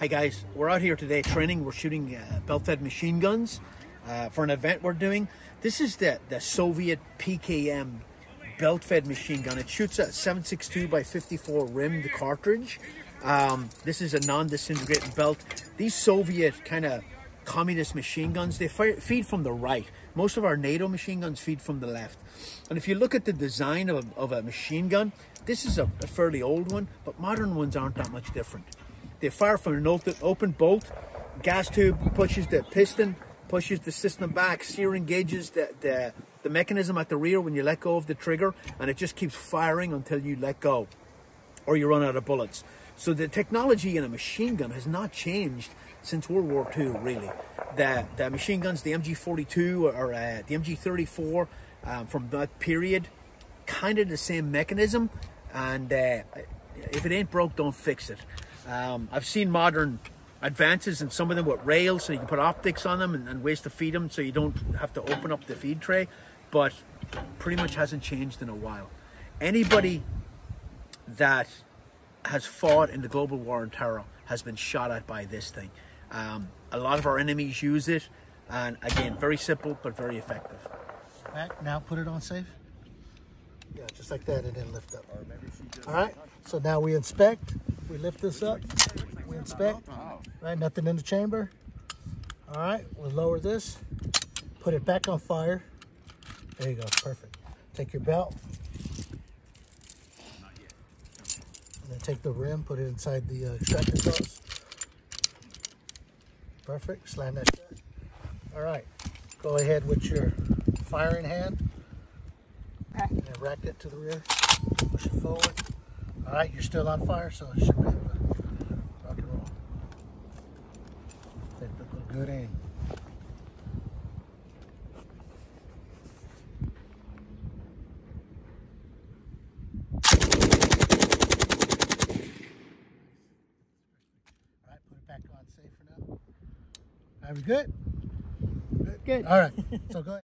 Hi guys, we're out here today training. We're shooting uh, belt-fed machine guns uh, for an event we're doing. This is the, the Soviet PKM belt-fed machine gun. It shoots a 7.62 by 54 rimmed cartridge. Um, this is a non-disintegrating belt. These Soviet kind of communist machine guns, they feed from the right. Most of our NATO machine guns feed from the left. And if you look at the design of a, of a machine gun, this is a, a fairly old one, but modern ones aren't that much different. They fire from an open bolt. Gas tube pushes the piston, pushes the system back. Sear engages the, the, the mechanism at the rear when you let go of the trigger, and it just keeps firing until you let go or you run out of bullets. So the technology in a machine gun has not changed since World War II, really. The, the machine guns, the MG42 or uh, the MG34 um, from that period, kind of the same mechanism. And uh, if it ain't broke, don't fix it. Um, I've seen modern advances in some of them with rails, so you can put optics on them and, and ways to feed them so you don't have to open up the feed tray, but pretty much hasn't changed in a while. Anybody that has fought in the global war on terror has been shot at by this thing. Um, a lot of our enemies use it, and again, very simple but very effective. Back, now put it on safe. Yeah, just like that, and then lift up. All right, so now we inspect. We lift this up. We inspect. Right, nothing in the chamber. All right, we'll lower this. Put it back on fire. There you go, perfect. Take your belt. And then take the rim, put it inside the uh, extractor. Perfect, slam that shut. All right, go ahead with your firing hand. Okay. And rack it to the rear. Push it forward. All right, you're still on fire, so it should be able to rock and roll. Take a good aim. All right, put it back on safe for now. Are we good? Good. All right, so go ahead.